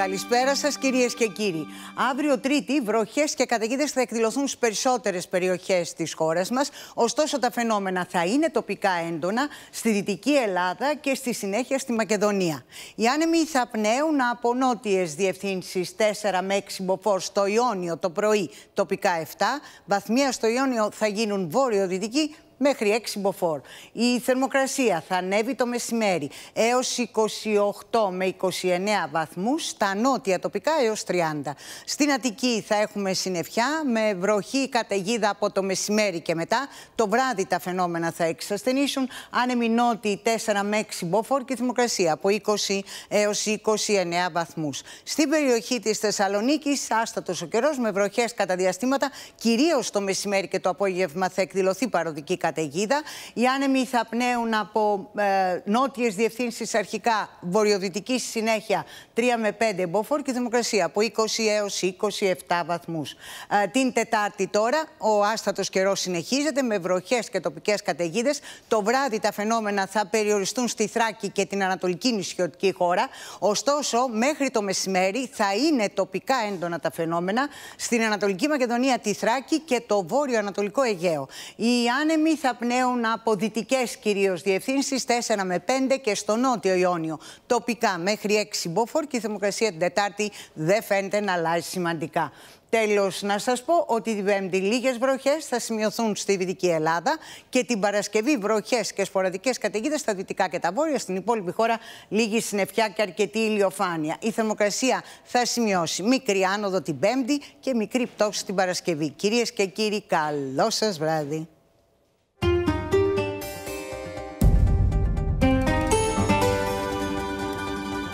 Καλησπέρα σας, κυρίες και κύριοι. Αύριο Τρίτη, βροχές και καταιγίδες θα εκδηλωθούν στις περισσότερες περιοχές της χώρας μας. Ωστόσο, τα φαινόμενα θα είναι τοπικά έντονα στη Δυτική Ελλάδα και στη συνέχεια στη Μακεδονία. Οι άνεμοι θα πνέουν από νότιες διευθύνσεις 4 με 6 μποφόρ στο Ιόνιο το πρωί, τοπικά 7. Βαθμία στο Ιόνιο θα γίνουν βόρειο-δυτική μέχρι 6 μποφόρ. Η θερμοκρασία θα ανέβει το μεσημέρι έως 28 με 29 βαθμούς, στα νότια τοπικά έως 30. Στην Αττική θα έχουμε συννεφιά με βροχή καταιγίδα από το μεσημέρι και μετά. Το βράδυ τα φαινόμενα θα εξασθενήσουν. Άνεμοι νότιοι 4 με 6 μποφόρ και θερμοκρασία από 20 έως 29 βαθμούς. Στην περιοχή της Θεσσαλονίκης άστατος ο καιρός με βροχές κατά διαστήματα, κυρίως το μεσημέρι και το απόγευμα θα εκδηλωθεί παροδική καταιγίδα καταιγίδα. Οι άνεμοι θα πνέουν από ε, νότιες διευθύνσεις αρχικά, βορειοδυτική συνέχεια 3 με 5 μποφόρ και δημοκρασία από 20 έως 27 βαθμούς. Ε, την Τετάρτη τώρα ο άστατος καιρός συνεχίζεται με βροχές και τοπικές καταιγίδες. Το βράδυ τα φαινόμενα θα περιοριστούν στη Θράκη και την Ανατολική νησιωτική χώρα. Ωστόσο, μέχρι το μεσημέρι θα είναι τοπικά έντονα τα φαινόμενα στην Ανατολική Μακεδονία, τη Θράκη και το βόρειο-ανατολικό Αιγαίο. Οι άνεμοι θα πνέουν από δυτικές κυρίως διευθύνσεις 4 με 5 και στο νότιο Ιόνιο. Τοπικά μέχρι 6 μποφόρ και η θερμοκρασία την Τετάρτη δεν φαίνεται να αλλάζει σημαντικά. Τέλος, να σας πω ότι την Πέμπτη λίγες βροχές θα σημειωθούν στη Δυτική Ελλάδα και την Παρασκευή βροχές και σποραδικές καταιγίδες στα δυτικά και τα βόρεια. Στην υπόλοιπη χώρα λίγη συννεφιά και αρκετή ηλιοφάνεια. Η θερμοκρασία θα σημειώσει μικρή άνοδο την Πέμπτη και μικρή πτώση την Παρασκευή. Κυρίες και κύριοι, καλό σας βράδυ.